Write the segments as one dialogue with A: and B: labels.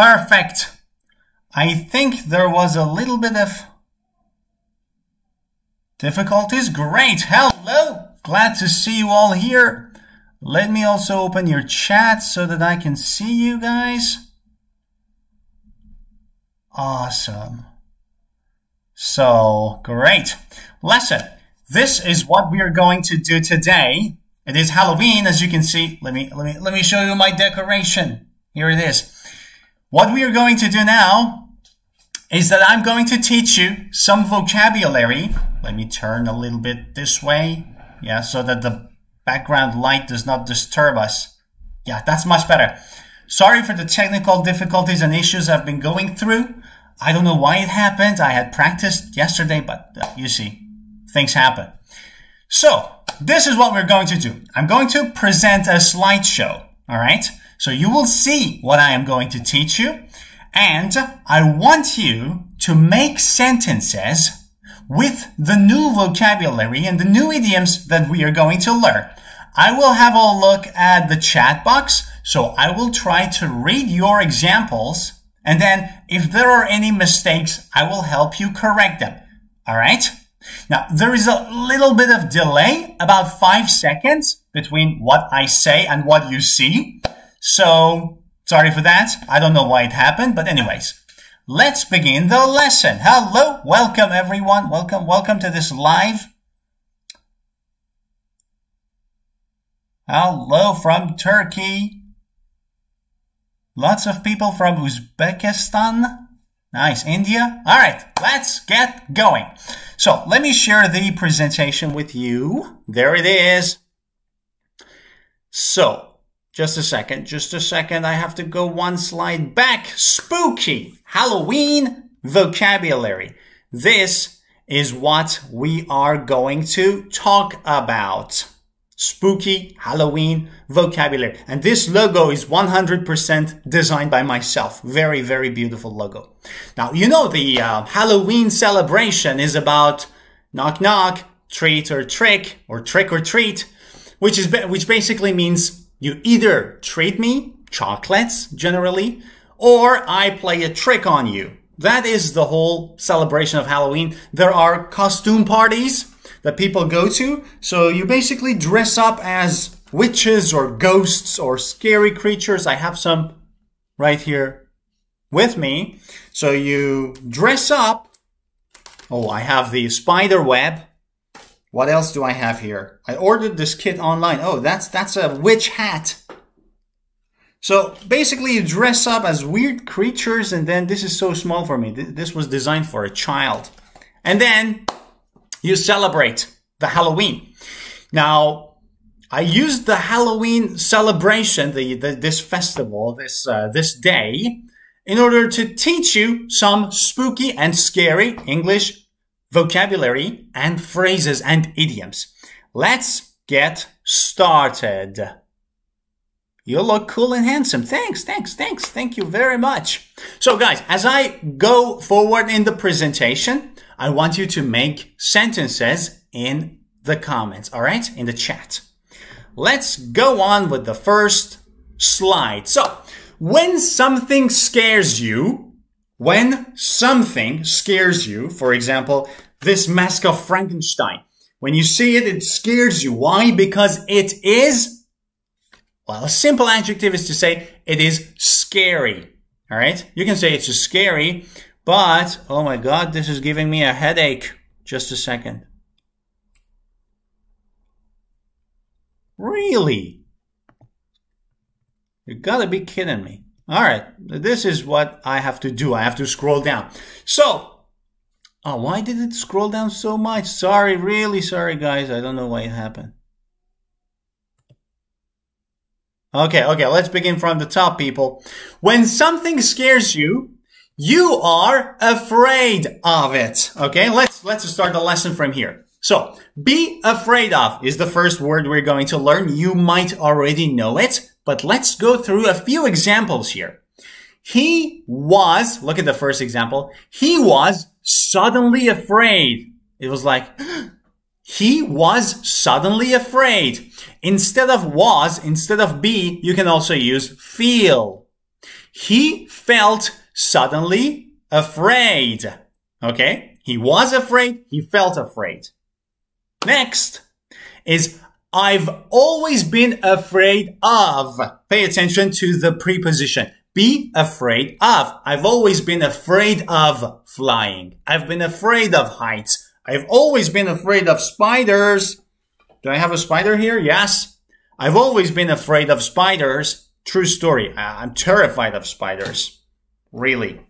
A: Perfect. I think there was a little bit of difficulties. Great. Hello. Glad to see you all here. Let me also open your chat so that I can see you guys. Awesome. So, great. Lesson. This is what we are going to do today. It is Halloween, as you can see. Let me, let me, let me show you my decoration. Here it is. What we are going to do now is that I'm going to teach you some vocabulary. Let me turn a little bit this way. Yeah, so that the background light does not disturb us. Yeah, that's much better. Sorry for the technical difficulties and issues I've been going through. I don't know why it happened. I had practiced yesterday, but uh, you see, things happen. So, this is what we're going to do. I'm going to present a slideshow. All right. So you will see what I am going to teach you. And I want you to make sentences with the new vocabulary and the new idioms that we are going to learn. I will have a look at the chat box. So I will try to read your examples. And then if there are any mistakes, I will help you correct them. All right. Now, there is a little bit of delay, about five seconds between what I say and what you see. So, sorry for that. I don't know why it happened, but anyways, let's begin the lesson. Hello, welcome everyone. Welcome, welcome to this live. Hello from Turkey. Lots of people from Uzbekistan. Nice. India. All right, let's get going. So let me share the presentation with you. There it is. So just a second, just a second. I have to go one slide back. Spooky Halloween vocabulary. This is what we are going to talk about. Spooky Halloween vocabulary. And this logo is 100% designed by myself. Very, very beautiful logo. Now, you know, the uh, Halloween celebration is about knock knock, treat or trick, or trick or treat, which is, which basically means you either treat me, chocolates generally, or I play a trick on you. That is the whole celebration of Halloween. There are costume parties that people go to. So you basically dress up as witches or ghosts or scary creatures. I have some right here with me. So you dress up. Oh, I have the spider web. What else do I have here? I ordered this kit online. Oh, that's that's a witch hat. So basically you dress up as weird creatures and then this is so small for me. This was designed for a child. And then you celebrate the Halloween. Now, I used the Halloween celebration, the, the this festival, this uh, this day, in order to teach you some spooky and scary English vocabulary and phrases and idioms. Let's get started. You look cool and handsome. Thanks, thanks, thanks. Thank you very much. So guys, as I go forward in the presentation, I want you to make sentences in the comments, all right? In the chat. Let's go on with the first slide. So, when something scares you, when something scares you, for example, this mask of Frankenstein, when you see it, it scares you. Why? Because it is, well, a simple adjective is to say it is scary. All right. You can say it's scary, but oh my God, this is giving me a headache. Just a second. Really? You gotta be kidding me. All right, this is what I have to do. I have to scroll down. So, oh, why did it scroll down so much? Sorry, really sorry, guys. I don't know why it happened. Okay, okay, let's begin from the top, people. When something scares you, you are afraid of it. Okay, let's, let's start the lesson from here. So, be afraid of is the first word we're going to learn. You might already know it, but let's go through a few examples here. He was, look at the first example, he was suddenly afraid. It was like, he was suddenly afraid. Instead of was, instead of be, you can also use feel. He felt suddenly afraid. Okay? He was afraid. He felt afraid. Next is I've always been afraid of. Pay attention to the preposition. Be afraid of. I've always been afraid of flying. I've been afraid of heights. I've always been afraid of spiders. Do I have a spider here? Yes. I've always been afraid of spiders. True story. I'm terrified of spiders. Really.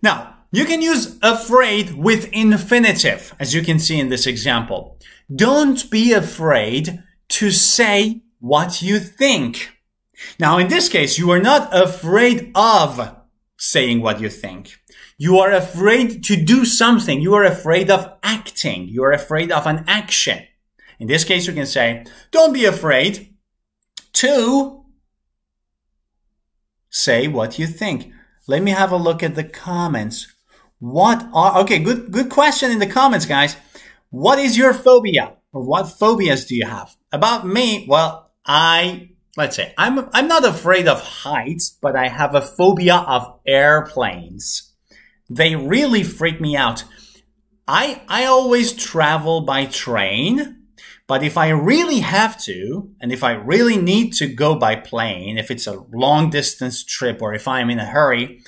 A: Now, you can use afraid with infinitive, as you can see in this example. Don't be afraid to say what you think. Now, in this case, you are not afraid of saying what you think. You are afraid to do something. You are afraid of acting. You are afraid of an action. In this case, you can say, don't be afraid to say what you think. Let me have a look at the comments. What are, okay, good, good question in the comments, guys. What is your phobia? Or what phobias do you have? About me, well, I, let's say, I'm, I'm not afraid of heights, but I have a phobia of airplanes. They really freak me out. I, I always travel by train, but if I really have to, and if I really need to go by plane, if it's a long distance trip or if I'm in a hurry,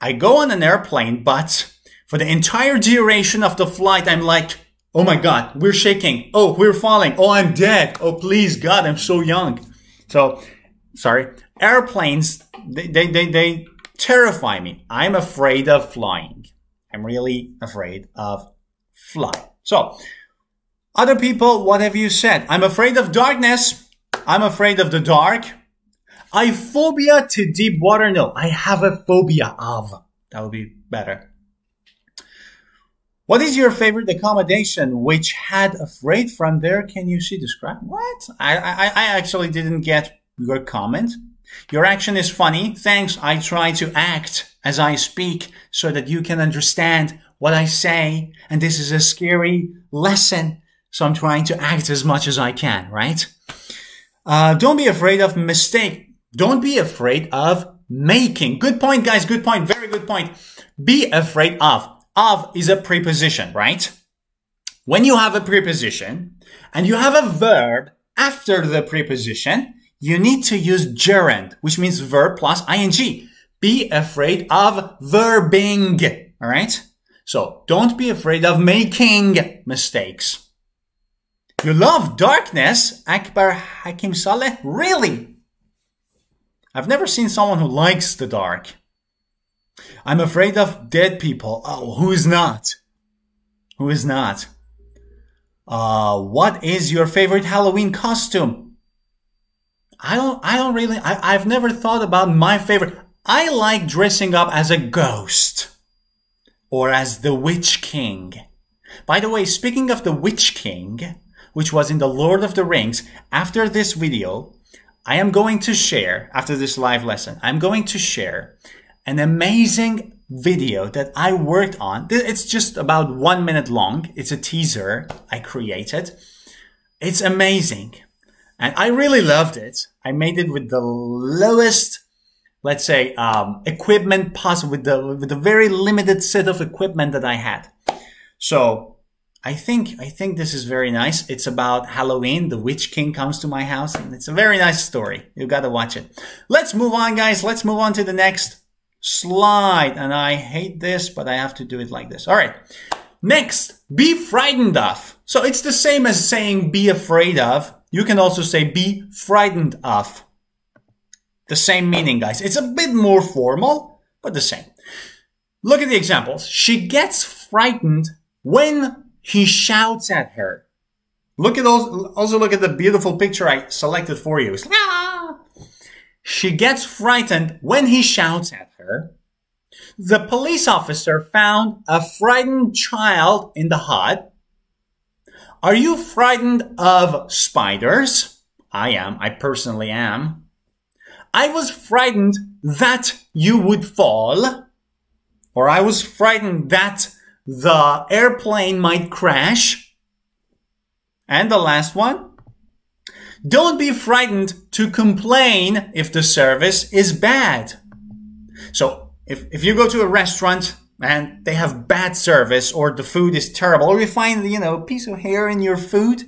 A: I go on an airplane, but for the entire duration of the flight, I'm like, oh my God, we're shaking. Oh, we're falling. Oh, I'm dead. Oh, please, God, I'm so young. So, sorry. Airplanes, they, they, they, they terrify me. I'm afraid of flying. I'm really afraid of flying. So, other people, what have you said? I'm afraid of darkness. I'm afraid of the dark. I phobia to deep water. No, I have a phobia of. That would be better. What is your favorite accommodation which had a freight from there? Can you see the describe? What? I, I, I actually didn't get your comment. Your action is funny. Thanks. I try to act as I speak so that you can understand what I say. And this is a scary lesson. So I'm trying to act as much as I can, right? Uh, don't be afraid of mistake. Don't be afraid of making. Good point, guys. Good point. Very good point. Be afraid of. Of is a preposition, right? When you have a preposition and you have a verb after the preposition, you need to use gerund, which means verb plus ing. Be afraid of verbing. All right. So don't be afraid of making mistakes. You love darkness, Akbar Hakim Saleh? Really? I've never seen someone who likes the dark. I'm afraid of dead people. Oh, who is not? Who is not? Uh, what is your favorite Halloween costume? I don't, I don't really, I, I've never thought about my favorite. I like dressing up as a ghost or as the Witch King. By the way, speaking of the Witch King, which was in the Lord of the Rings, after this video, I am going to share, after this live lesson, I'm going to share an amazing video that I worked on. It's just about one minute long. It's a teaser I created. It's amazing. And I really loved it. I made it with the lowest, let's say, um, equipment possible, with the, with the very limited set of equipment that I had. So I think I think this is very nice. It's about Halloween. The Witch King comes to my house, and it's a very nice story. You got to watch it. Let's move on, guys. Let's move on to the next slide. And I hate this, but I have to do it like this. All right. Next, be frightened of. So it's the same as saying be afraid of. You can also say be frightened of. The same meaning, guys. It's a bit more formal, but the same. Look at the examples. She gets frightened when he shouts at her. Look at those. Also look at the beautiful picture I selected for you. Ah! She gets frightened when he shouts at her. The police officer found a frightened child in the hut. Are you frightened of spiders? I am. I personally am. I was frightened that you would fall. Or I was frightened that the airplane might crash. And the last one, don't be frightened to complain if the service is bad. So if, if you go to a restaurant and they have bad service or the food is terrible or you find, you know, a piece of hair in your food,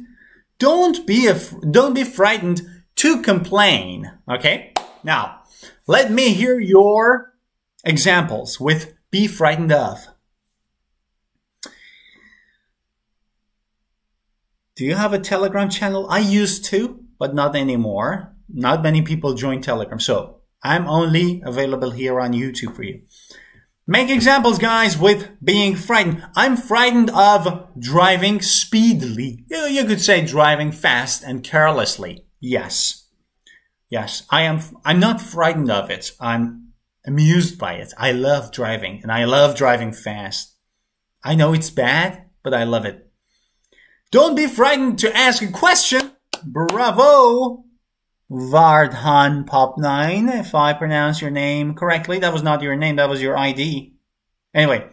A: don't be, af- don't be frightened to complain. Okay. Now let me hear your examples with be frightened of. Do you have a Telegram channel? I used to, but not anymore. Not many people join Telegram. So I'm only available here on YouTube for you. Make examples, guys, with being frightened. I'm frightened of driving speedily. You could say driving fast and carelessly. Yes. Yes, I am. I'm not frightened of it. I'm amused by it. I love driving and I love driving fast. I know it's bad, but I love it. Don't be frightened to ask a question. Bravo! Vardhan Pop 9, if I pronounce your name correctly. That was not your name, that was your ID. Anyway,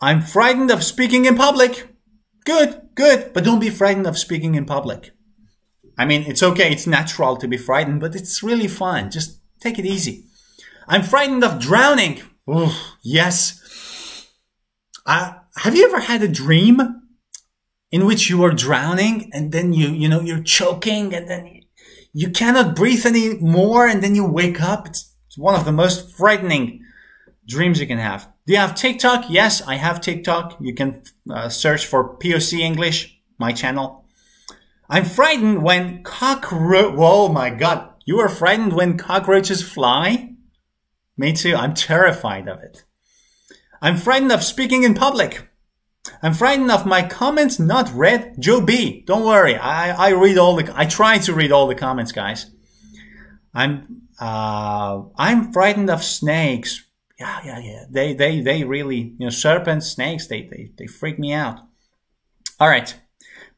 A: I'm frightened of speaking in public. Good, good, but don't be frightened of speaking in public. I mean, it's okay, it's natural to be frightened, but it's really fun. Just take it easy. I'm frightened of drowning. Ooh, yes. Uh, have you ever had a dream in which you are drowning and then you, you know, you're choking and then you cannot breathe anymore and then you wake up. It's one of the most frightening dreams you can have. Do you have TikTok? Yes, I have TikTok. You can uh, search for POC English, my channel. I'm frightened when cockroach, oh my God. You are frightened when cockroaches fly? Me too. I'm terrified of it. I'm frightened of speaking in public. I'm frightened of my comments not read. Joe B, don't worry. I, I read all the, I try to read all the comments, guys. I'm, uh, I'm frightened of snakes. Yeah, yeah, yeah. They, they, they really, you know, serpents, snakes, they, they, they freak me out. All right.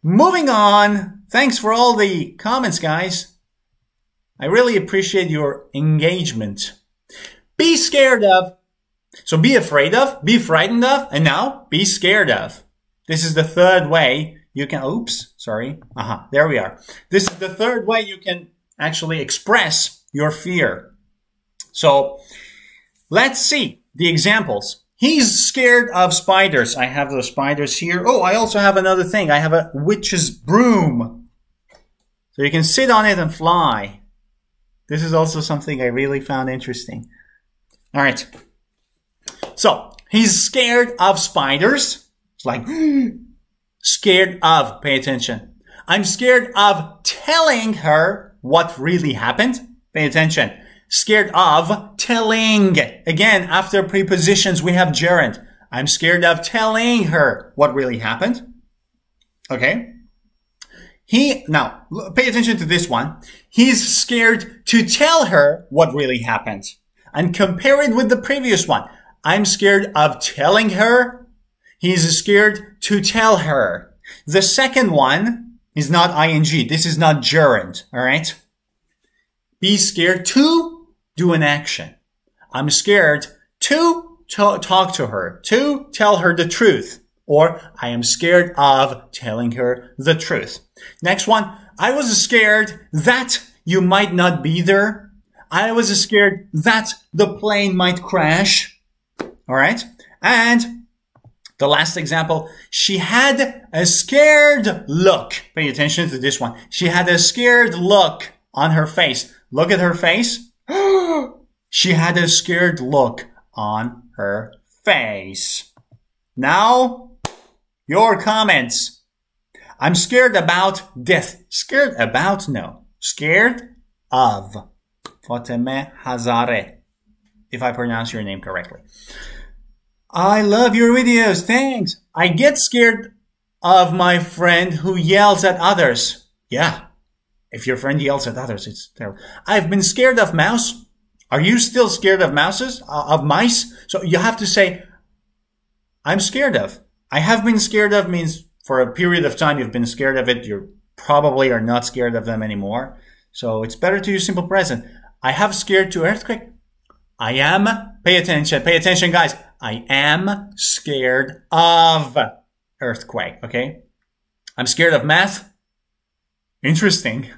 A: Moving on. Thanks for all the comments, guys. I really appreciate your engagement. Be scared of so be afraid of, be frightened of, and now be scared of. This is the third way you can, oops, sorry. Aha, uh-huh, there we are. This is the third way you can actually express your fear. So let's see the examples. He's scared of spiders. I have the spiders here. Oh, I also have another thing. I have a witch's broom. So you can sit on it and fly. This is also something I really found interesting. All right. So he's scared of spiders. It's like scared of. Pay attention. I'm scared of telling her what really happened. Pay attention. Scared of telling. Again, after prepositions, we have gerund. I'm scared of telling her what really happened. Okay. He, now, pay attention to this one. He's scared to tell her what really happened. And compare it with the previous one. I'm scared of telling her. He's scared to tell her. The second one is not ing. This is not gerund. All right. Be scared to do an action. I'm scared to talk to her, to tell her the truth, or I am scared of telling her the truth. Next one. I was scared that you might not be there. I was scared that the plane might crash. All right. And the last example, she had a scared look. Pay attention to this one. She had a scared look on her face. Look at her face. she had a scared look on her face. Now, your comments. I'm scared about death. Scared about? No. Scared of. Fateme Hazare if I pronounce your name correctly. I love your videos. Thanks. I get scared of my friend who yells at others. Yeah. If your friend yells at others, it's terrible. I've been scared of mouse. Are you still scared of mouses, uh, of mice? So you have to say, I'm scared of. I have been scared of means for a period of time you've been scared of it. You probably are not scared of them anymore. So it's better to use simple present. I have scared to earthquake. I am, pay attention, pay attention, guys. I am scared of earthquake, okay? I'm scared of math. Interesting.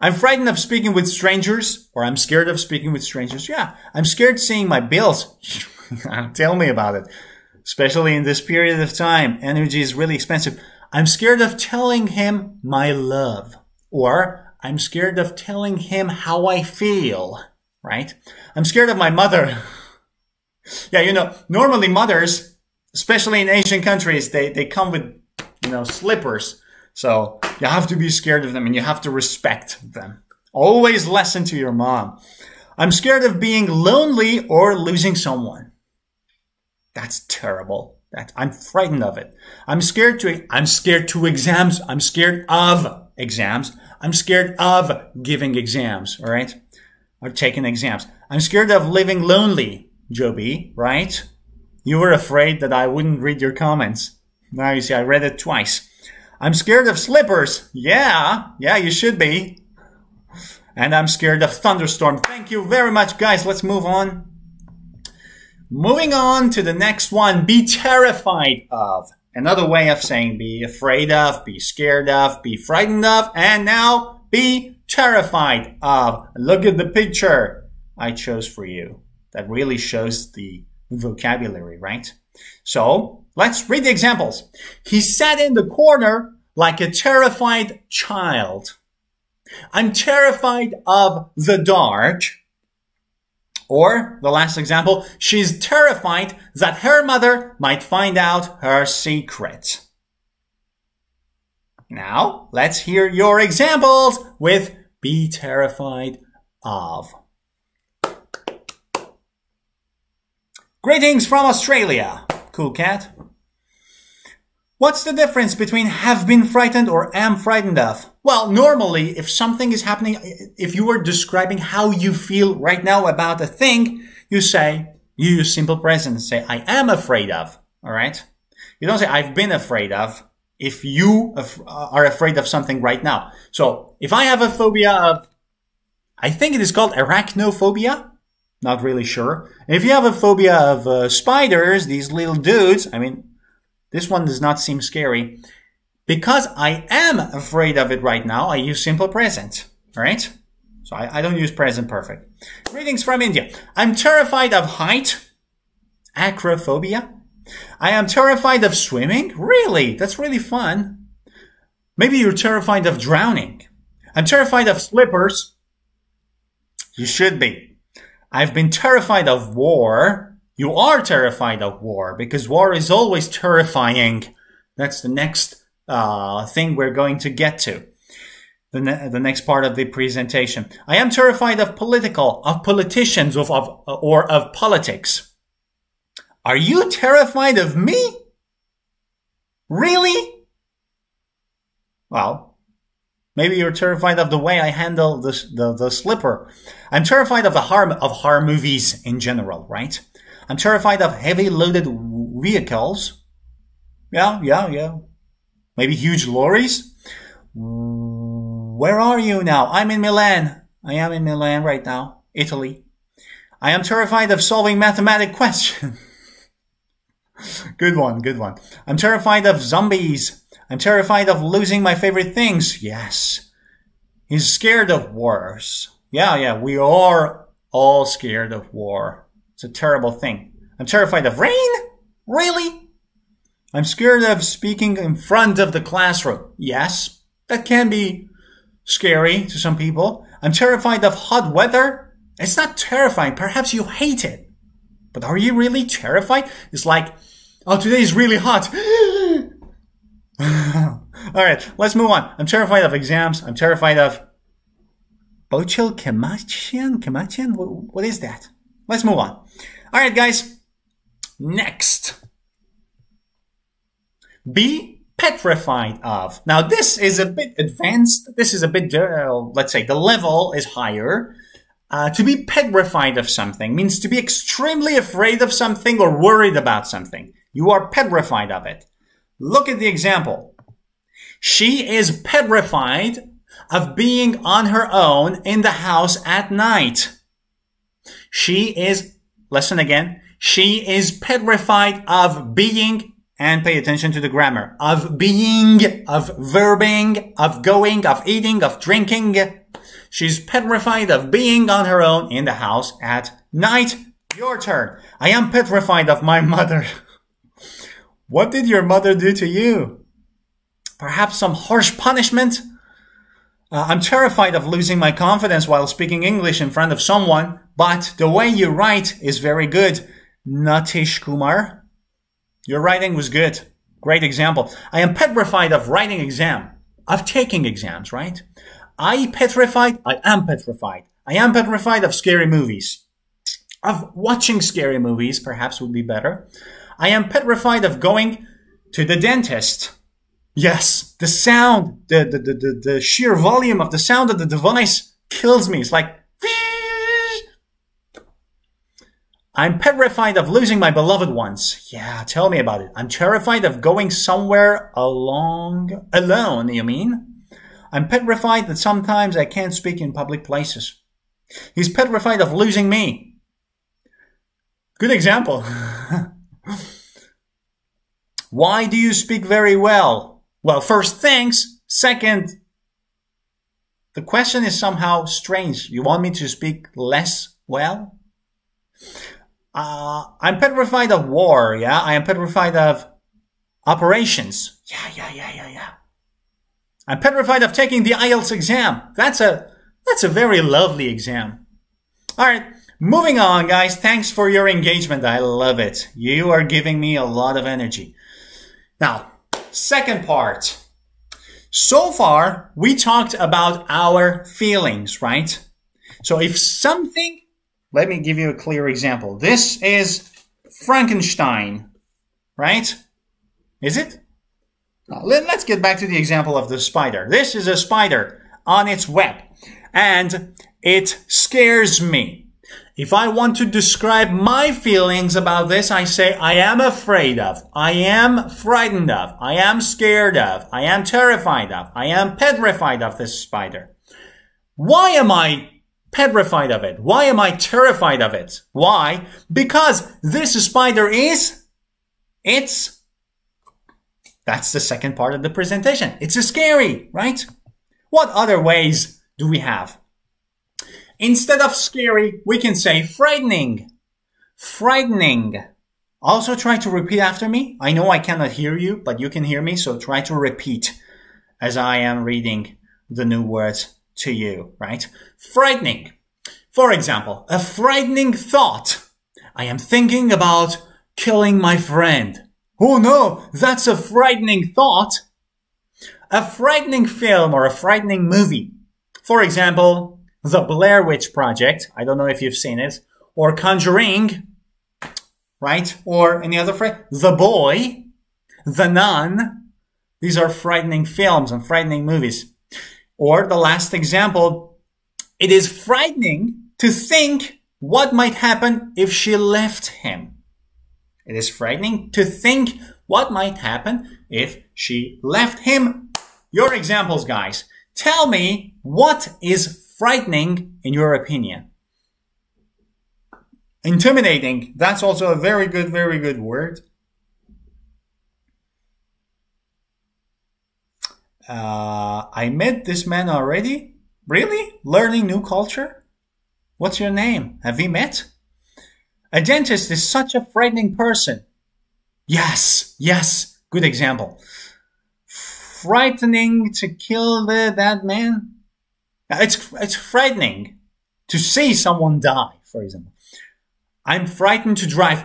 A: I'm frightened of speaking with strangers, or I'm scared of speaking with strangers. Yeah, I'm scared seeing my bills. Tell me about it. Especially in this period of time, energy is really expensive. I'm scared of telling him my love, or I'm scared of telling him how I feel, right? I'm scared of my mother. yeah, you know, normally mothers, especially in Asian countries, they, they come with, you know, slippers so you have to be scared of them and you have to respect them. Always listen to your mom. I'm scared of being lonely or losing someone. That's terrible. That I'm frightened of it. I'm scared to I'm scared to exams. I'm scared of exams. I'm scared of giving exams, all right? Or taking exams. I'm scared of living lonely, Joby, right? You were afraid that I wouldn't read your comments. Now you see I read it twice. I'm scared of slippers. Yeah, yeah, you should be. And I'm scared of thunderstorm. Thank you very much, guys. Let's move on. Moving on to the next one. Be terrified of. Another way of saying be afraid of, be scared of, be frightened of, and now be terrified of. Look at the picture I chose for you. That really shows the vocabulary, right? So let's read the examples. He sat in the corner like a terrified child. I'm terrified of the dark. Or the last example, she's terrified that her mother might find out her secret. Now, let's hear your examples with be terrified of. Greetings from Australia. Cool cat. What's the difference between have been frightened or am frightened of? Well, normally, if something is happening, if you are describing how you feel right now about a thing, you say, you use simple present say, I am afraid of. All right. You don't say, I've been afraid of if you uh, are afraid of something right now. So if I have a phobia of, I think it is called arachnophobia. Not really sure. If you have a phobia of uh, spiders, these little dudes, I mean, this one does not seem scary. Because I am afraid of it right now, I use simple present. right? So I, I don't use present perfect. Greetings from India. I'm terrified of height. Acrophobia. I am terrified of swimming. Really? That's really fun. Maybe you're terrified of drowning. I'm terrified of slippers. You should be. I've been terrified of war. You are terrified of war because war is always terrifying. That's the next uh, thing we're going to get to. The, ne the next part of the presentation. I am terrified of political, of politicians, of, of, or of politics. Are you terrified of me? Really? Well, Maybe you're terrified of the way I handle the, the, the slipper. I'm terrified of the harm of horror movies in general, right? I'm terrified of heavy loaded vehicles. Yeah, yeah, yeah. Maybe huge lorries. Where are you now? I'm in Milan. I am in Milan right now, Italy. I am terrified of solving mathematic questions. good one, good one. I'm terrified of zombies. I'm terrified of losing my favorite things. Yes. He's scared of wars. Yeah, yeah, we are all scared of war. It's a terrible thing. I'm terrified of rain? Really? I'm scared of speaking in front of the classroom. Yes, that can be scary to some people. I'm terrified of hot weather. It's not terrifying. Perhaps you hate it. But are you really terrified? It's like, oh, today is really hot. All right, let's move on. I'm terrified of exams. I'm terrified of Bochil? What is that? Let's move on. All right, guys. Next. Be petrified of. Now, this is a bit advanced. This is a bit, uh, let's say, the level is higher. Uh, to be petrified of something means to be extremely afraid of something or worried about something. You are petrified of it. Look at the example. She is petrified of being on her own in the house at night. She is, listen again, she is petrified of being, and pay attention to the grammar, of being, of verbing, of going, of eating, of drinking. She's petrified of being on her own in the house at night. Your turn. I am petrified of my mother. What did your mother do to you? Perhaps some harsh punishment? Uh, I'm terrified of losing my confidence while speaking English in front of someone, but the way you write is very good. Natish Kumar. Your writing was good. Great example. I am petrified of writing exam, of taking exams, right? I petrified, I am petrified. I am petrified of scary movies. Of watching scary movies, perhaps would be better. I am petrified of going to the dentist. Yes, the sound, the, the, the, the, sheer volume of the sound of the device kills me. It's like, I'm petrified of losing my beloved ones. Yeah, tell me about it. I'm terrified of going somewhere along alone, you mean? I'm petrified that sometimes I can't speak in public places. He's petrified of losing me. Good example. Why do you speak very well? Well, first, thanks. Second, the question is somehow strange. You want me to speak less well? Uh, I'm petrified of war, yeah? I am petrified of operations. Yeah, yeah, yeah, yeah, yeah. I'm petrified of taking the IELTS exam. That's a, that's a very lovely exam. All right. Moving on, guys. Thanks for your engagement. I love it. You are giving me a lot of energy. Now, second part. So far, we talked about our feelings, right? So if something let me give you a clear example. This is Frankenstein, right? Is it? let, us get back to the example of the spider. This is a spider on its web and it scares me. If I want to describe my feelings about this, I say I am afraid of, I am frightened of, I am scared of, I am terrified of, I am petrified of this spider. Why am I petrified of it. Why am I terrified of it? Why? Because this spider is, it's, that's the second part of the presentation. It's scary, right? What other ways do we have? Instead of scary, we can say frightening. Frightening. Also try to repeat after me. I know I cannot hear you, but you can hear me, so try to repeat as I am reading the new words to you, right? Frightening. For example, a frightening thought. I am thinking about killing my friend. Oh no, that's a frightening thought. A frightening film or a frightening movie. For example, The Blair Witch Project. I don't know if you've seen it. Or Conjuring. Right? Or any other friend. The Boy. The Nun. These are frightening films and frightening movies. Or the last example, it is frightening to think what might happen if she left him. It is frightening to think what might happen if she left him. Your examples, guys. Tell me what is frightening in your opinion. Intimidating. That's also a very good, very good word. Uh, I met this man already? Really? Learning new culture? What's your name? Have we met? A dentist is such a frightening person. Yes, yes, good example. Frightening to kill the, that man? It's, it's frightening to see someone die, for example. I'm frightened to drive.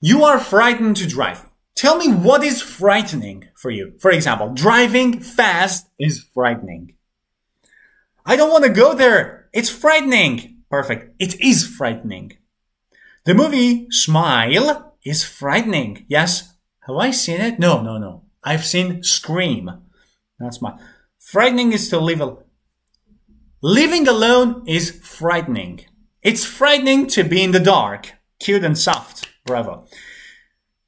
A: You are frightened to drive. Tell me what is frightening for you. For example, driving fast is frightening. I don't want to go there. It's frightening. Perfect. It is frightening. The movie Smile is frightening. Yes. Have I seen it? No, no, no. I've seen Scream. That's my. Frightening is to live. Living alone is frightening. It's frightening to be in the dark. Cute and soft. Bravo.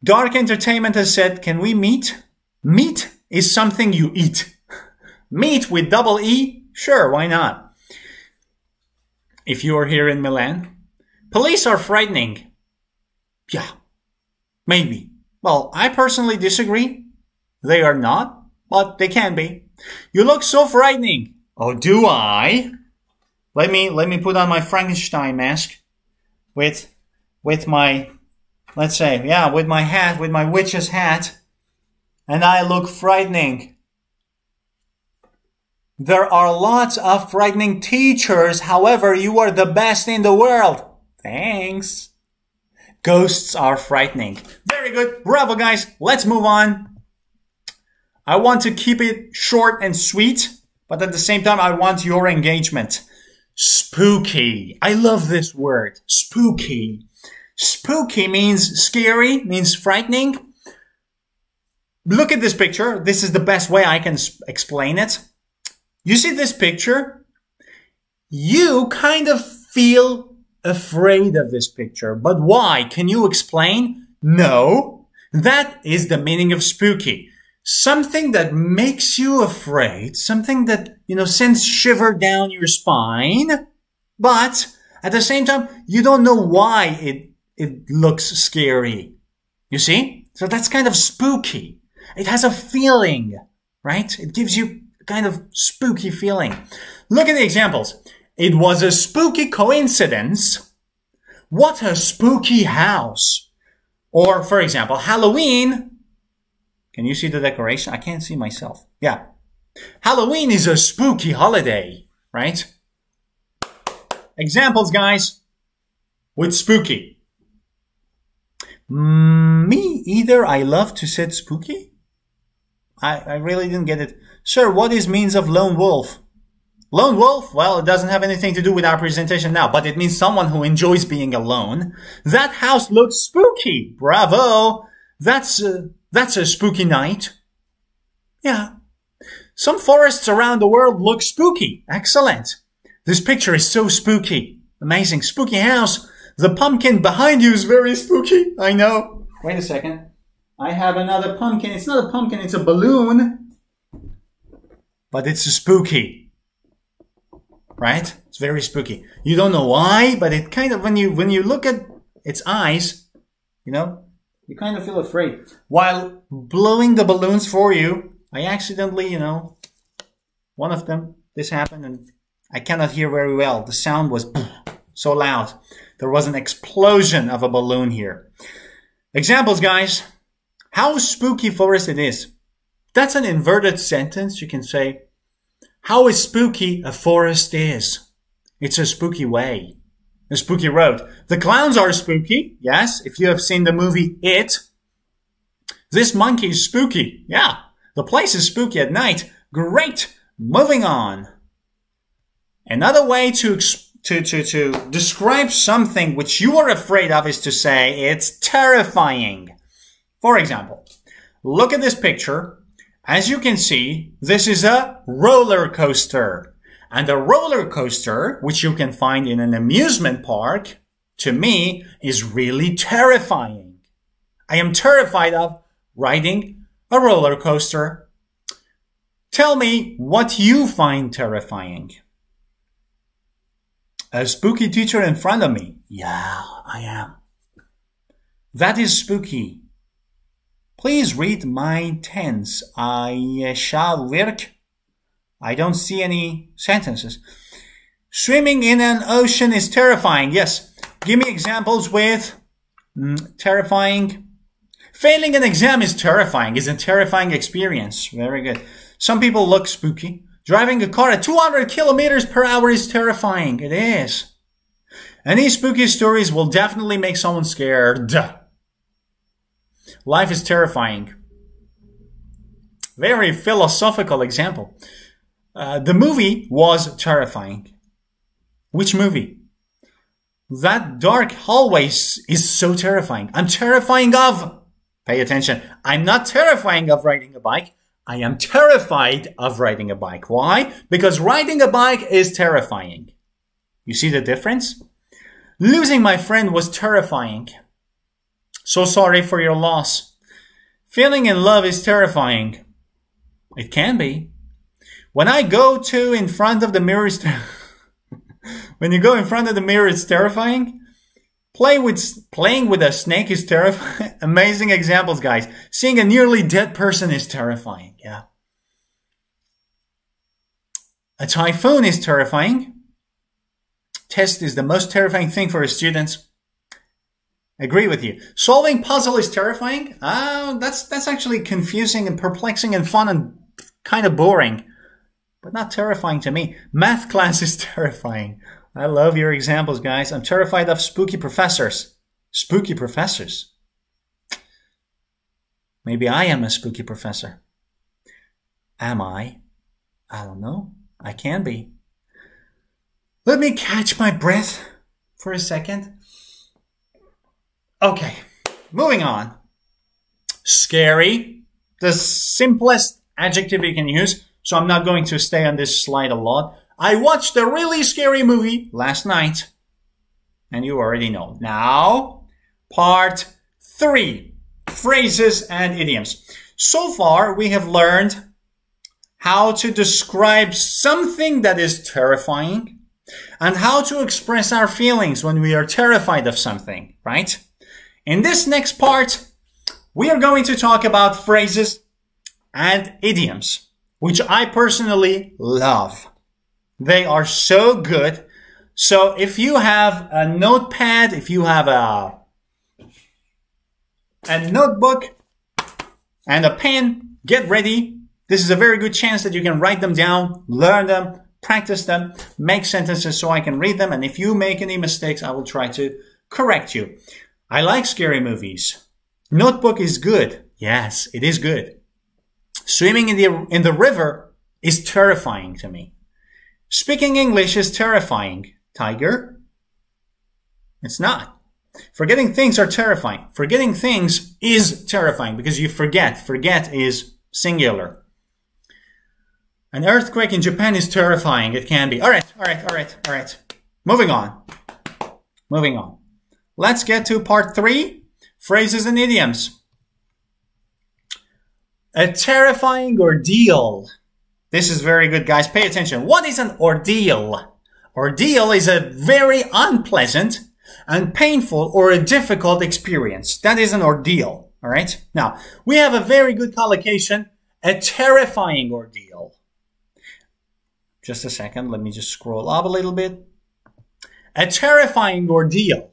A: Dark Entertainment has said, can we meet? Meat is something you eat. meat with double E? Sure, why not? If you are here in Milan, police are frightening. Yeah, maybe. Well, I personally disagree. They are not, but they can be. You look so frightening. Oh, do I? Let me let me put on my Frankenstein mask with with my let's say, yeah, with my hat, with my witch's hat, and I look frightening. There are lots of frightening teachers, however, you are the best in the world. Thanks. Ghosts are frightening. Very good. Bravo, guys. Let's move on. I want to keep it short and sweet, but at the same time, I want your engagement. Spooky. I love this word. Spooky. Spooky means scary, means frightening. Look at this picture. This is the best way I can explain it. You see this picture? You kind of feel afraid of this picture. But why? Can you explain? No. That is the meaning of spooky. Something that makes you afraid, something that, you know, sends shiver down your spine, but at the same time, you don't know why it it looks scary. You see? So that's kind of spooky. It has a feeling, right? It gives you kind of spooky feeling. Look at the examples. It was a spooky coincidence. What a spooky house. Or, for example, Halloween. Can you see the decoration? I can't see myself. Yeah. Halloween is a spooky holiday, right? Examples, guys, with spooky. Mm, me either. I love to set spooky. I, I really didn't get it. Sir, what is means of lone wolf? Lone wolf? Well, it doesn't have anything to do with our presentation now, but it means someone who enjoys being alone. That house looks spooky. Bravo. That's a, that's a spooky night. Yeah. Some forests around the world look spooky. Excellent. This picture is so spooky. Amazing. Spooky house. The pumpkin behind you is very spooky. I know. Wait a second. I have another pumpkin. It's not a pumpkin, it's a balloon. But it's spooky. Right? It's very spooky. You don't know why, but it kind of when you when you look at its eyes, you know, you kind of feel afraid. While blowing the balloons for you, I accidentally, you know, one of them, this happened and I cannot hear very well. The sound was so loud. There was an explosion of a balloon here. Examples, guys. How spooky forest it is. That's an inverted sentence. You can say, how spooky a forest is. It's a spooky way. Spooky road. The clowns are spooky. Yes. If you have seen the movie It, this monkey is spooky. Yeah. The place is spooky at night. Great. Moving on. Another way to to, to, to describe something which you are afraid of is to say it's terrifying. For example, look at this picture. As you can see, this is a roller coaster. And a roller coaster, which you can find in an amusement park, to me, is really terrifying. I am terrified of riding a roller coaster. Tell me what you find terrifying. A spooky teacher in front of me. Yeah, I am. That is spooky. Please read my tense. I shall work. I don't see any sentences. Swimming in an ocean is terrifying. Yes. Give me examples with mm, terrifying. Failing an exam is terrifying. Is a terrifying experience. Very good. Some people look spooky. Driving a car at 200 kilometers per hour is terrifying. It is. These spooky stories will definitely make someone scared. Life is terrifying. Very philosophical example. Uh, the movie was terrifying. Which movie? That dark hallway is so terrifying. I'm terrifying of. Pay attention. I'm not terrifying of riding a bike. I am terrified of riding a bike. Why? Because riding a bike is terrifying. You see the difference? Losing my friend was terrifying. So sorry for your loss. Feeling in love is terrifying. It can be. When I go to in front of the mirror, when you go in front of the mirror, it's terrifying. Play with, playing with a snake is terrifying. Amazing examples, guys. Seeing a nearly dead person is terrifying. Yeah. A typhoon is terrifying. test is the most terrifying thing for students. Agree with you. Solving puzzle is terrifying. Uh, that's that's actually confusing and perplexing and fun and kind of boring, but not terrifying to me. Math class is terrifying. I love your examples, guys. I'm terrified of spooky professors. Spooky professors. Maybe I am a spooky professor. Am I? I don't know. I can be. Let me catch my breath for a second. Okay, moving on. Scary, the simplest adjective you can use, so I'm not going to stay on this slide a lot. I watched a really scary movie last night, and you already know. Now, part three phrases and idioms. So far, we have learned how to describe something that is terrifying and how to express our feelings when we are terrified of something, right? In this next part, we are going to talk about phrases and idioms, which I personally love. They are so good. So if you have a notepad, if you have a, a notebook and a pen, get ready. This is a very good chance that you can write them down, learn them, practice them, make sentences so I can read them. And if you make any mistakes, I will try to correct you. I like scary movies. Notebook is good. Yes, it is good. Swimming in the, in the river is terrifying to me. Speaking English is terrifying. Tiger? It's not. Forgetting things are terrifying. Forgetting things is terrifying because you forget. Forget is singular. An earthquake in Japan is terrifying. It can be. All right, all right, all right, all right. Moving on. Moving on. Let's get to part three, phrases and idioms. A terrifying ordeal. This is very good, guys. Pay attention. What is an ordeal? Ordeal is a very unpleasant and painful or a difficult experience. That is an ordeal. All right. Now, we have a very good collocation, a terrifying ordeal. Just a second. Let me just scroll up a little bit. A terrifying ordeal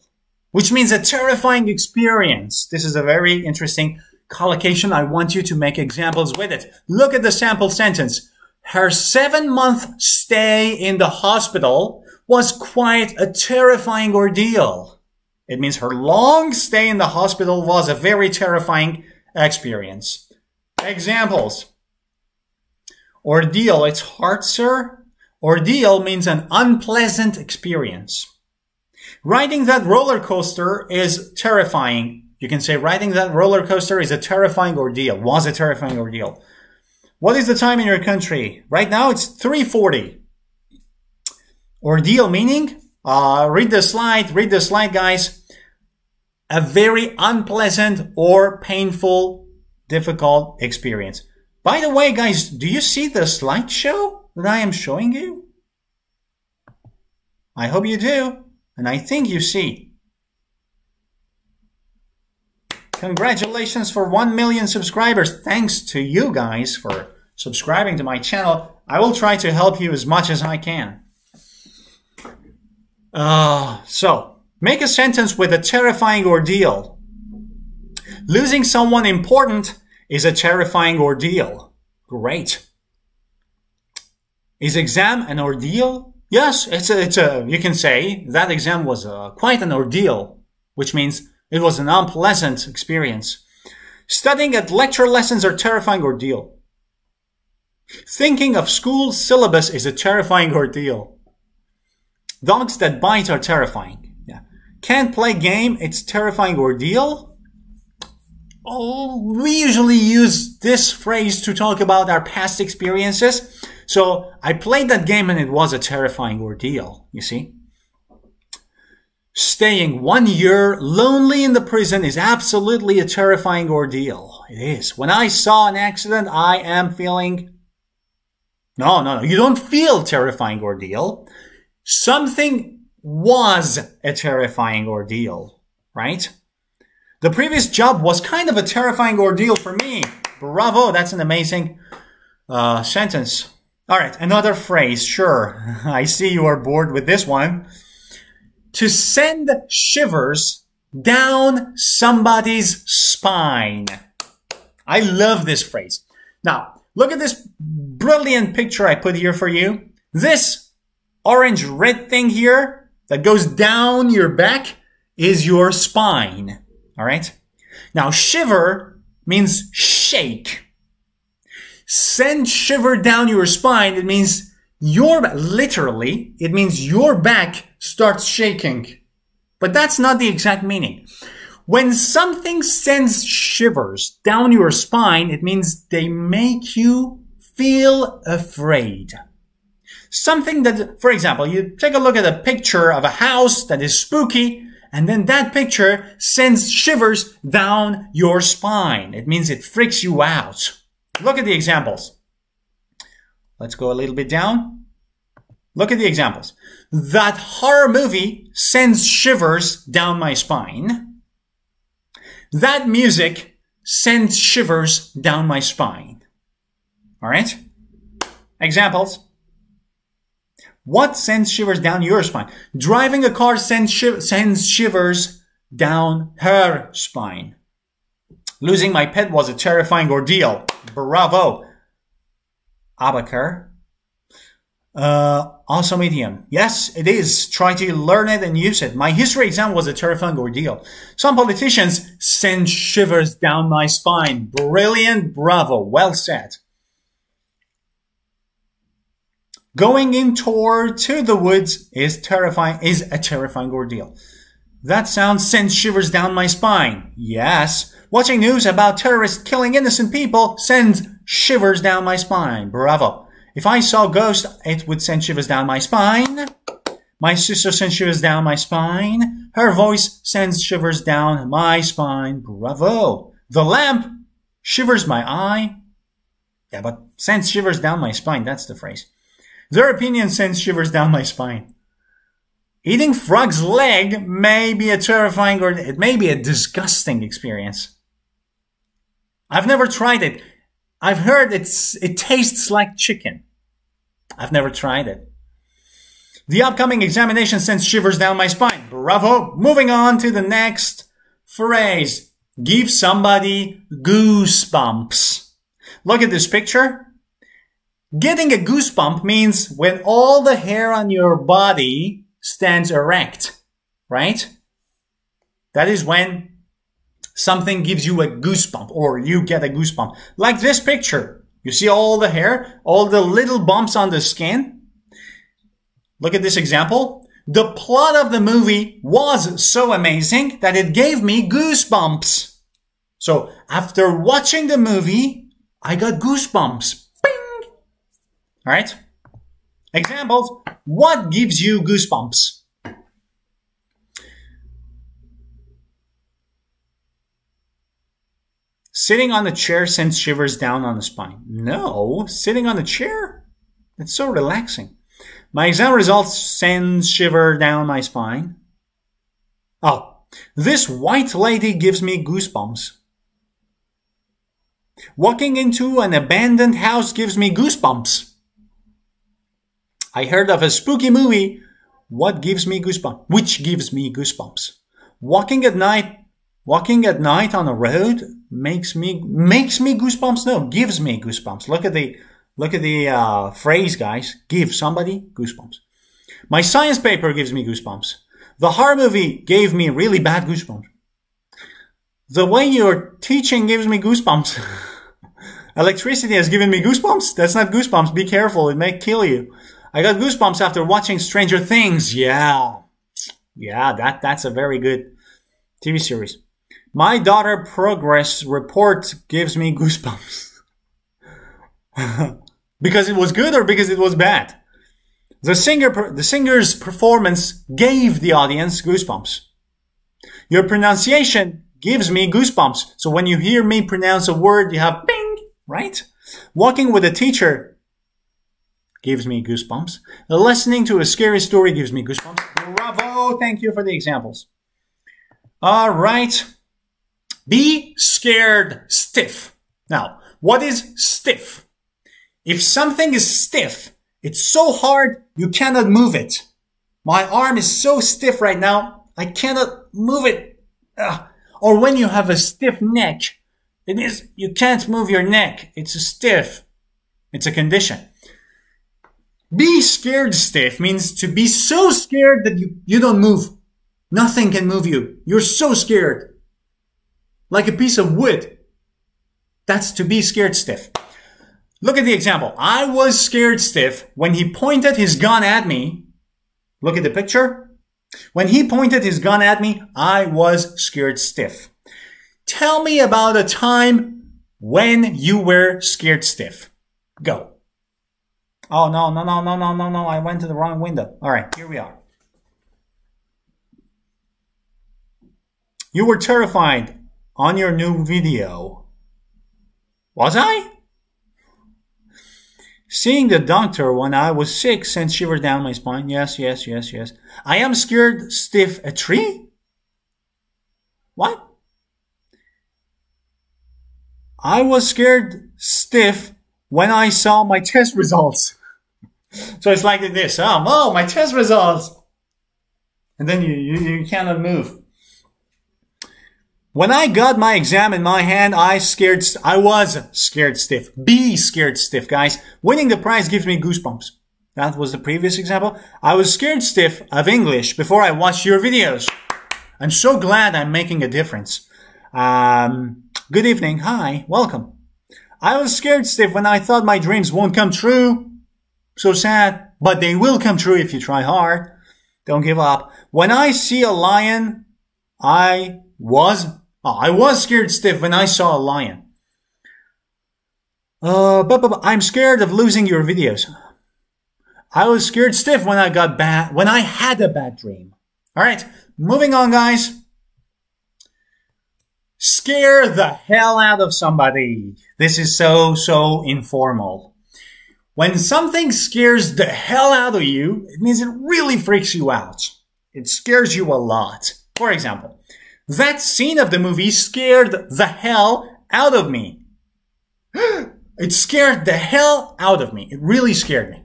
A: which means a terrifying experience. This is a very interesting collocation. I want you to make examples with it. Look at the sample sentence. Her seven month stay in the hospital was quite a terrifying ordeal. It means her long stay in the hospital was a very terrifying experience. Examples. Ordeal, it's hard, sir. Ordeal means an unpleasant experience. Riding that roller coaster is terrifying. You can say riding that roller coaster is a terrifying ordeal, was a terrifying ordeal. What is the time in your country? Right now it's 340. Ordeal meaning, uh, read the slide, read the slide guys. A very unpleasant or painful, difficult experience. By the way, guys, do you see the slideshow that I am showing you? I hope you do. And I think you see. Congratulations for 1 million subscribers. Thanks to you guys for subscribing to my channel. I will try to help you as much as I can. Uh, so, make a sentence with a terrifying ordeal. Losing someone important is a terrifying ordeal. Great. Is exam an ordeal? Yes, it's a, it's a, you can say that exam was uh, quite an ordeal, which means it was an unpleasant experience. Studying at lecture lessons are terrifying ordeal. Thinking of school syllabus is a terrifying ordeal. Dogs that bite are terrifying. Yeah. Can't play game, it's terrifying ordeal. Oh, we usually use this phrase to talk about our past experiences. So I played that game and it was a terrifying ordeal, you see. Staying one year lonely in the prison is absolutely a terrifying ordeal. It is. When I saw an accident, I am feeling, no, no, no, you don't feel terrifying ordeal. Something was a terrifying ordeal, right? The previous job was kind of a terrifying ordeal for me. Bravo, that's an amazing uh, sentence. All right, another phrase. Sure, I see you are bored with this one. To send shivers down somebody's spine. I love this phrase. Now, look at this brilliant picture I put here for you. This orange red thing here that goes down your back is your spine. All right. Now, shiver means shake. Send shiver down your spine. It means your, literally, it means your back starts shaking. But that's not the exact meaning. When something sends shivers down your spine, it means they make you feel afraid. Something that, for example, you take a look at a picture of a house that is spooky, and then that picture sends shivers down your spine. It means it freaks you out. Look at the examples. Let's go a little bit down. Look at the examples. That horror movie sends shivers down my spine. That music sends shivers down my spine. All right? Examples. What sends shivers down your spine? Driving a car sends, shiv sends shivers down her spine. Losing my pet was a terrifying ordeal. Bravo. Abakar. Uh, awesome idiom. Yes, it is. Try to learn it and use it. My history exam was a terrifying ordeal. Some politicians send shivers down my spine. Brilliant. Bravo. Well said. Going in toward to the woods is terrifying, is a terrifying ordeal. That sound sends shivers down my spine. Yes. Watching news about terrorists killing innocent people sends shivers down my spine. Bravo. If I saw a ghost, it would send shivers down my spine. My sister sends shivers down my spine. Her voice sends shivers down my spine. Bravo. The lamp shivers my eye. Yeah, but sends shivers down my spine. That's the phrase. Their opinion sends shivers down my spine. Eating frog's leg may be a terrifying or it may be a disgusting experience. I've never tried it. I've heard it's, it tastes like chicken. I've never tried it. The upcoming examination sends shivers down my spine. Bravo. Moving on to the next phrase. Give somebody goosebumps. Look at this picture. Getting a goosebump means when all the hair on your body stands erect, right? That is when something gives you a goosebump or you get a goosebump. Like this picture. You see all the hair, all the little bumps on the skin? Look at this example. The plot of the movie was so amazing that it gave me goosebumps. So after watching the movie, I got goosebumps. Bing! All right. Examples. What gives you goosebumps? Sitting on the chair sends shivers down on the spine. No, sitting on the chair? It's so relaxing. My exam results send shiver down my spine. Oh, this white lady gives me goosebumps. Walking into an abandoned house gives me goosebumps. I heard of a spooky movie. What gives me goosebumps? Which gives me goosebumps? Walking at night, walking at night on a road makes me makes me goosebumps. No, gives me goosebumps. Look at the look at the uh, phrase, guys. Give somebody goosebumps. My science paper gives me goosebumps. The horror movie gave me really bad goosebumps. The way you're teaching gives me goosebumps. Electricity has given me goosebumps. That's not goosebumps. Be careful. It may kill you. I got goosebumps after watching Stranger Things. Yeah. Yeah, that, that's a very good TV series. My daughter progress report gives me goosebumps. because it was good or because it was bad? The singer, the singer's performance gave the audience goosebumps. Your pronunciation gives me goosebumps. So when you hear me pronounce a word, you have bing, right? Walking with a teacher gives me goosebumps. Listening to a scary story gives me goosebumps. Bravo! Thank you for the examples. All right. Be scared stiff. Now, what is stiff? If something is stiff, it's so hard you cannot move it. My arm is so stiff right now, I cannot move it. Ugh. Or when you have a stiff neck, it is, you can't move your neck. It's a stiff. It's a condition. Be scared stiff means to be so scared that you, you don't move. Nothing can move you. You're so scared. Like a piece of wood. That's to be scared stiff. Look at the example. I was scared stiff when he pointed his gun at me. Look at the picture. When he pointed his gun at me, I was scared stiff. Tell me about a time when you were scared stiff. Go. Oh, no, no, no, no, no, no, no. I went to the wrong window. All right, here we are. You were terrified on your new video. Was I? Seeing the doctor when I was sick sent shivers down my spine. Yes, yes, yes, yes. I am scared stiff a tree? What? I was scared stiff when I saw my test results. So it's like this. Oh, my test results. And then you, you, you cannot move. When I got my exam in my hand, I scared, I was scared stiff. Be scared stiff, guys. Winning the prize gives me goosebumps. That was the previous example. I was scared stiff of English before I watched your videos. I'm so glad I'm making a difference. Um, good evening. Hi. Welcome. I was scared stiff when I thought my dreams won't come true. So sad, but they will come true if you try hard. Don't give up. When I see a lion, I was, oh, I was scared stiff when I saw a lion. Uh, but, but, but I'm scared of losing your videos. I was scared stiff when I got bad, when I had a bad dream. All right, moving on, guys. Scare the hell out of somebody. This is so, so informal. When something scares the hell out of you, it means it really freaks you out. It scares you a lot. For example, that scene of the movie scared the hell out of me. it scared the hell out of me. It really scared me.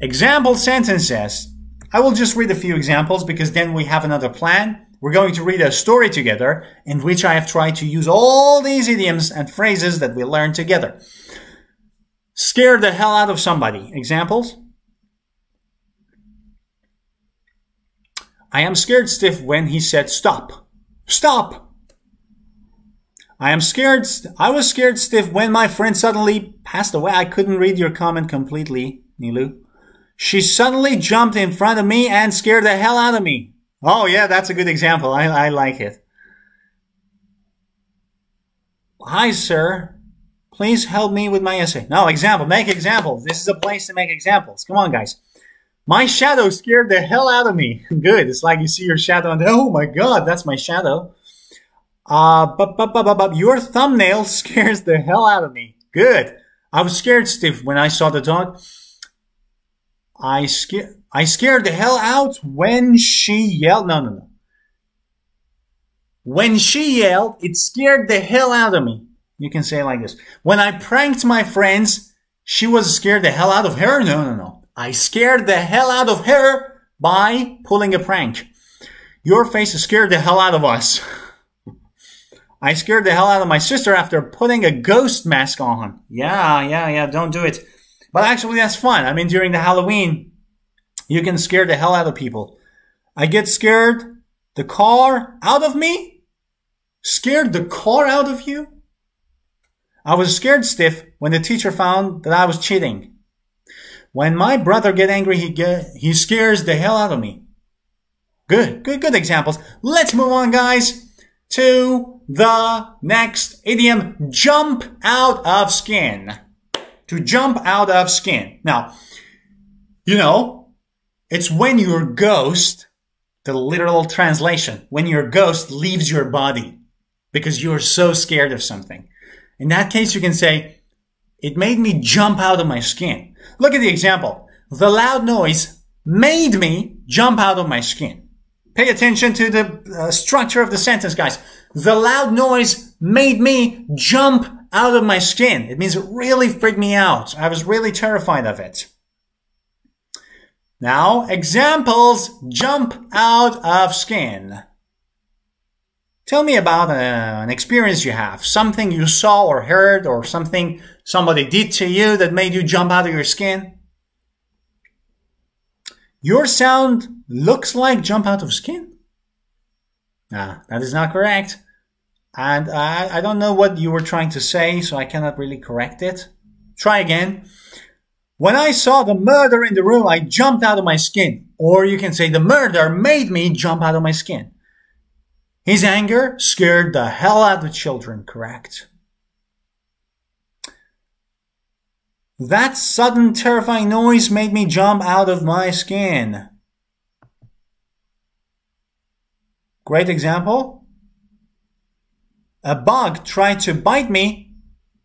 A: Example sentences. I will just read a few examples because then we have another plan. We're going to read a story together in which I have tried to use all these idioms and phrases that we learned together. Scare the hell out of somebody. Examples? I am scared stiff when he said stop. Stop! I am scared. I was scared stiff when my friend suddenly passed away. I couldn't read your comment completely, Nilu. She suddenly jumped in front of me and scared the hell out of me. Oh yeah, that's a good example. I, I like it. Hi, sir. Please help me with my essay. No, example. Make examples. This is a place to make examples. Come on, guys. My shadow scared the hell out of me. Good. It's like you see your shadow and oh my god, that's my shadow. Uh, but, but, but, but, but your thumbnail scares the hell out of me. Good. I was scared stiff when I saw the dog. I scared, I scared the hell out when she yelled. No, no, no. When she yelled, it scared the hell out of me. You can say like this. When I pranked my friends, she was scared the hell out of her. No, no, no. I scared the hell out of her by pulling a prank. Your face scared the hell out of us. I scared the hell out of my sister after putting a ghost mask on. Yeah, yeah, yeah, don't do it. But actually, that's fun. I mean, during the Halloween, you can scare the hell out of people. I get scared the car out of me? Scared the car out of you? I was scared stiff when the teacher found that I was cheating. When my brother get angry, he get, he scares the hell out of me. Good, good, good examples. Let's move on, guys, to the next idiom, jump out of skin. To jump out of skin. Now, you know, it's when your ghost, the literal translation, when your ghost leaves your body because you're so scared of something. In that case, you can say, it made me jump out of my skin. Look at the example. The loud noise made me jump out of my skin. Pay attention to the uh, structure of the sentence, guys. The loud noise made me jump out of my skin. It means it really freaked me out. I was really terrified of it. Now, examples jump out of skin. Tell me about uh, an experience you have, something you saw or heard or something somebody did to you that made you jump out of your skin. Your sound looks like jump out of skin. Ah, that is not correct. And I, I don't know what you were trying to say, so I cannot really correct it. Try again. When I saw the murder in the room, I jumped out of my skin. Or you can say the murder made me jump out of my skin. His anger scared the hell out of the children, correct? That sudden terrifying noise made me jump out of my skin. Great example. A bug tried to bite me.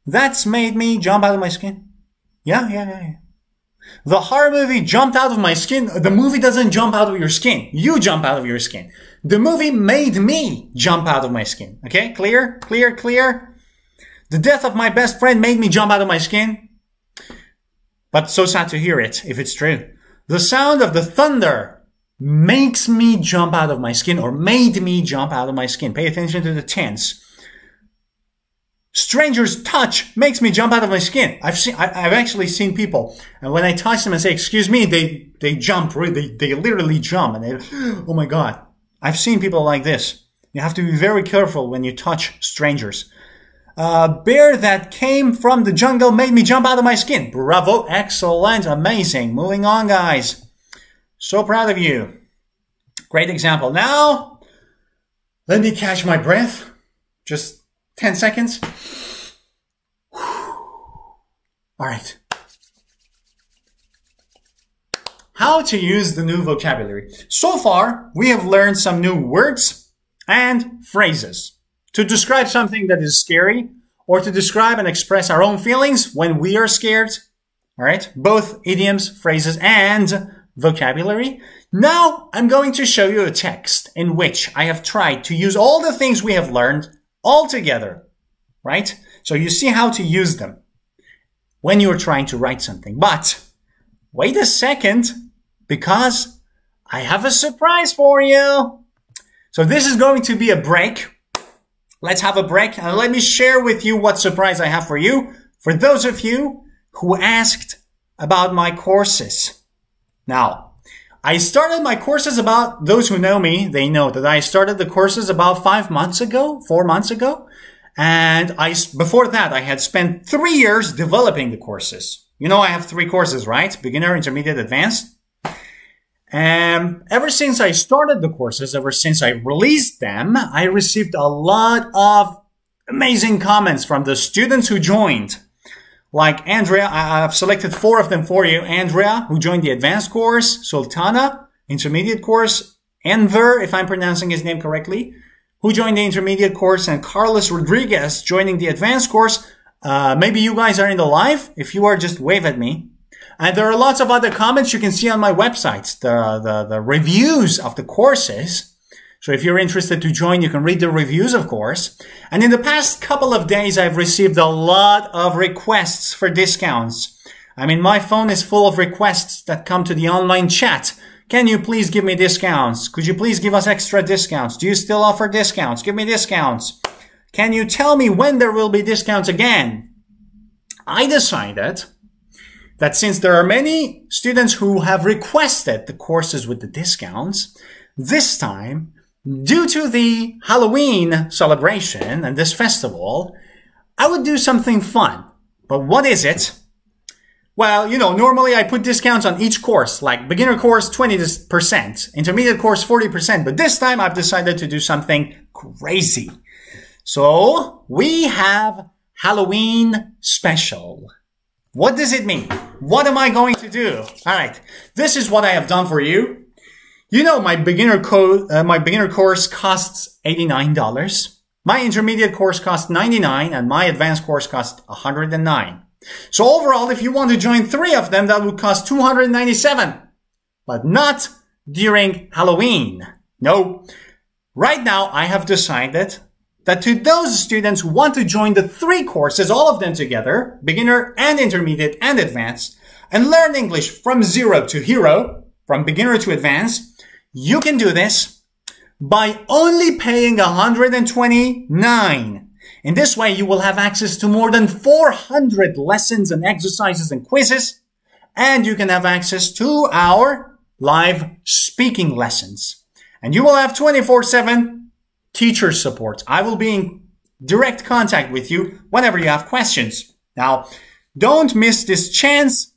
A: That's made me jump out of my skin. Yeah, yeah, yeah, yeah. The horror movie jumped out of my skin. The movie doesn't jump out of your skin. You jump out of your skin. The movie made me jump out of my skin. Okay? Clear? Clear? Clear? The death of my best friend made me jump out of my skin. But so sad to hear it, if it's true. The sound of the thunder makes me jump out of my skin or made me jump out of my skin. Pay attention to the tense. Stranger's touch makes me jump out of my skin. I've seen, I, have actually seen people, and when I touch them and say, excuse me, they, they jump, they, they literally jump, and they, oh my God. I've seen people like this. You have to be very careful when you touch strangers. A bear that came from the jungle made me jump out of my skin. Bravo, excellent, amazing. Moving on, guys. So proud of you. Great example. Now, let me catch my breath. Just 10 seconds. All right. How to use the new vocabulary. So far, we have learned some new words and phrases to describe something that is scary or to describe and express our own feelings when we are scared. All right. Both idioms, phrases, and vocabulary. Now I'm going to show you a text in which I have tried to use all the things we have learned all together, right? So you see how to use them when you're trying to write something. But wait a second, because I have a surprise for you. So this is going to be a break. Let's have a break and let me share with you what surprise I have for you. For those of you who asked about my courses. Now, I started my courses about those who know me. They know that I started the courses about five months ago, four months ago. And I, before that, I had spent three years developing the courses. You know, I have three courses, right? Beginner, intermediate, advanced. And ever since I started the courses, ever since I released them, I received a lot of amazing comments from the students who joined. Like Andrea, I've selected four of them for you. Andrea, who joined the advanced course, Sultana, intermediate course, Enver, if I'm pronouncing his name correctly, who joined the intermediate course, and Carlos Rodriguez joining the advanced course. Uh, maybe you guys are in the live. If you are, just wave at me. And there are lots of other comments you can see on my website, the, the, the reviews of the courses. So if you're interested to join, you can read the reviews, of course. And in the past couple of days, I've received a lot of requests for discounts. I mean, my phone is full of requests that come to the online chat. Can you please give me discounts? Could you please give us extra discounts? Do you still offer discounts? Give me discounts. Can you tell me when there will be discounts again? I decided that since there are many students who have requested the courses with the discounts, this time due to the Halloween celebration and this festival, I would do something fun. But what is it? Well, you know, normally I put discounts on each course, like beginner course 20%, intermediate course 40%, but this time I've decided to do something crazy. So we have Halloween special. What does it mean? What am I going to do? All right. This is what I have done for you. You know, my beginner code, uh, my beginner course costs $89. My intermediate course costs 99 and my advanced course costs 109. So overall, if you want to join three of them, that would cost 297, but not during Halloween. No. Right now, I have decided that to those students who want to join the three courses, all of them together, beginner and intermediate and advanced, and learn English from zero to hero, from beginner to advanced, you can do this by only paying 129. In this way, you will have access to more than 400 lessons and exercises and quizzes, and you can have access to our live speaking lessons. And you will have 24-7 teacher support. I will be in direct contact with you whenever you have questions. Now, don't miss this chance.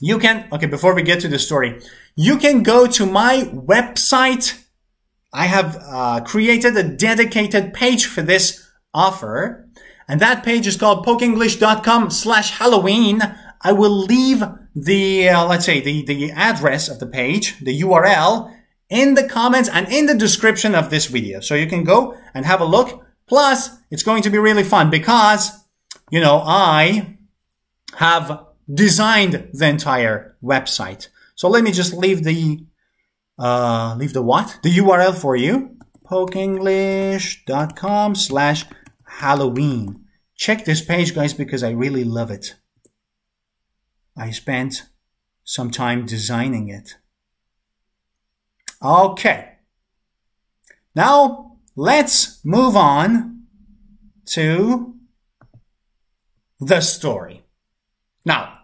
A: You can, okay, before we get to the story, you can go to my website. I have uh, created a dedicated page for this offer. And that page is called pocenglish.com slash Halloween. I will leave the, uh, let's say the, the address of the page, the URL in the comments and in the description of this video. So you can go and have a look. Plus, it's going to be really fun because, you know, I have designed the entire website. So let me just leave the, uh, leave the what? The URL for you. pocenglish.com slash Halloween. Check this page, guys, because I really love it. I spent some time designing it. Okay. Now, let's move on to the story. Now,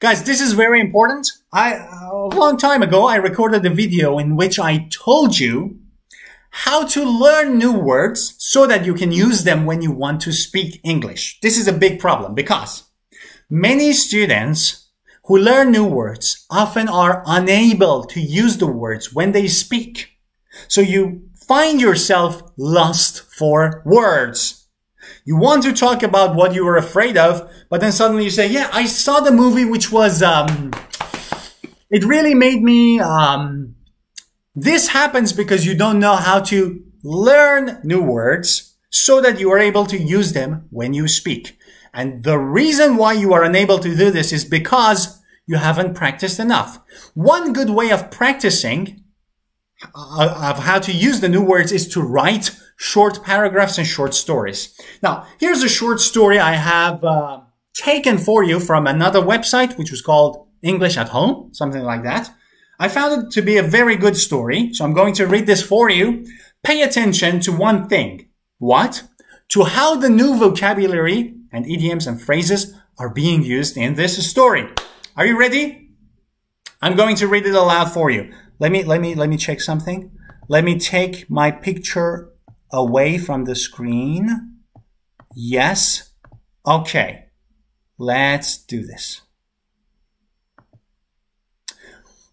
A: guys, this is very important. I, a long time ago, I recorded a video in which I told you how to learn new words so that you can use them when you want to speak English. This is a big problem because many students who learn new words often are unable to use the words when they speak. So you find yourself lost for words. You want to talk about what you were afraid of, but then suddenly you say, yeah, I saw the movie which was, um, it really made me, um, this happens because you don't know how to learn new words so that you are able to use them when you speak. And the reason why you are unable to do this is because you haven't practiced enough. One good way of practicing uh, of how to use the new words is to write short paragraphs and short stories. Now, here's a short story I have uh, taken for you from another website, which was called English at Home, something like that. I found it to be a very good story, so I'm going to read this for you. Pay attention to one thing. What? To how the new vocabulary and idioms and phrases are being used in this story. Are you ready? I'm going to read it aloud for you. Let me, let me, let me check something. Let me take my picture away from the screen. Yes. Okay. Let's do this.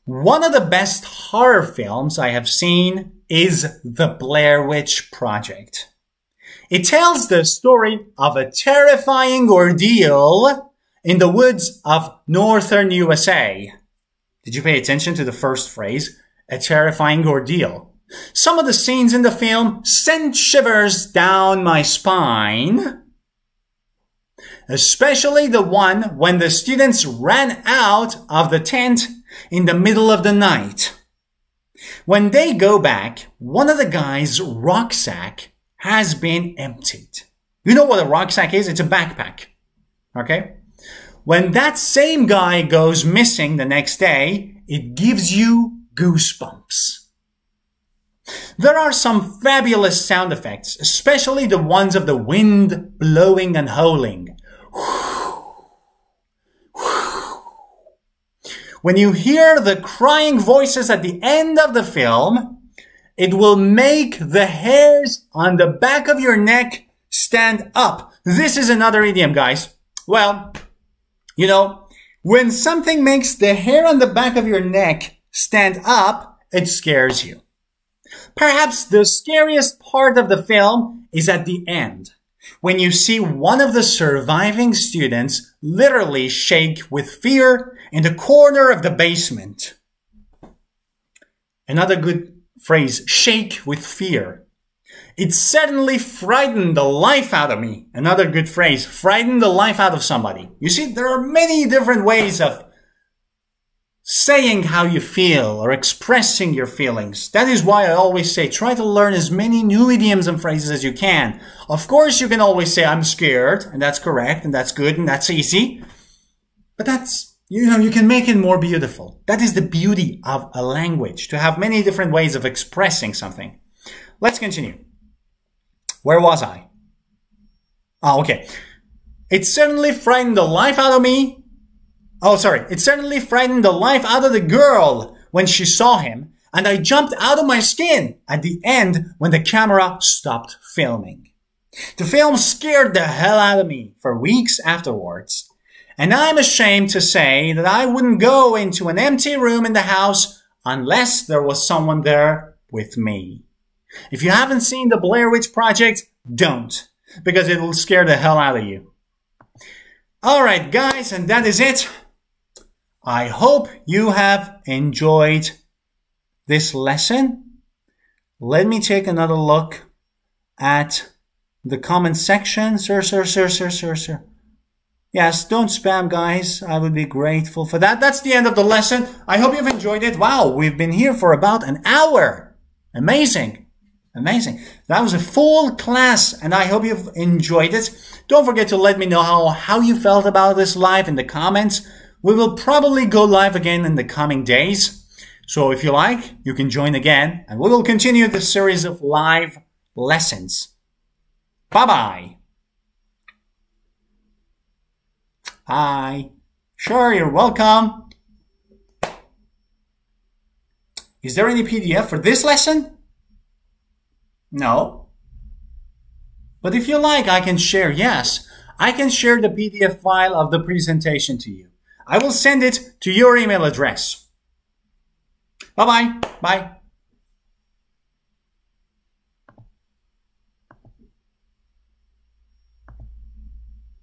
A: One of the best horror films I have seen is The Blair Witch Project. It tells the story of a terrifying ordeal in the woods of northern USA. Did you pay attention to the first phrase? A terrifying ordeal. Some of the scenes in the film sent shivers down my spine. Especially the one when the students ran out of the tent in the middle of the night. When they go back, one of the guy's rucksack has been emptied. You know what a rucksack is? It's a backpack. Okay? When that same guy goes missing the next day, it gives you goosebumps. There are some fabulous sound effects, especially the ones of the wind blowing and howling. When you hear the crying voices at the end of the film, it will make the hairs on the back of your neck stand up. This is another idiom, guys. Well, you know, when something makes the hair on the back of your neck stand up, it scares you. Perhaps the scariest part of the film is at the end, when you see one of the surviving students literally shake with fear in the corner of the basement. Another good phrase, shake with fear. It suddenly frightened the life out of me. Another good phrase, frighten the life out of somebody. You see, there are many different ways of saying how you feel or expressing your feelings. That is why I always say try to learn as many new idioms and phrases as you can. Of course, you can always say I'm scared, and that's correct, and that's good, and that's easy. But that's you know, you can make it more beautiful. That is the beauty of a language, to have many different ways of expressing something. Let's continue. Where was I? Oh, okay. It certainly frightened the life out of me. Oh, sorry. It certainly frightened the life out of the girl when she saw him, and I jumped out of my skin at the end when the camera stopped filming. The film scared the hell out of me for weeks afterwards. And I'm ashamed to say that I wouldn't go into an empty room in the house unless there was someone there with me. If you haven't seen the Blair Witch Project, don't, because it will scare the hell out of you. Alright guys, and that is it. I hope you have enjoyed this lesson. Let me take another look at the comment section. Sir, sir, sir, sir, sir, sir. Yes, don't spam, guys. I would be grateful for that. That's the end of the lesson. I hope you've enjoyed it. Wow, we've been here for about an hour. Amazing. Amazing. That was a full class, and I hope you've enjoyed it. Don't forget to let me know how, how you felt about this live in the comments. We will probably go live again in the coming days. So if you like, you can join again, and we will continue this series of live lessons. Bye-bye. Hi. Sure, you're welcome. Is there any PDF for this lesson? No. But if you like, I can share. Yes, I can share the PDF file of the presentation to you. I will send it to your email address. Bye-bye. Bye.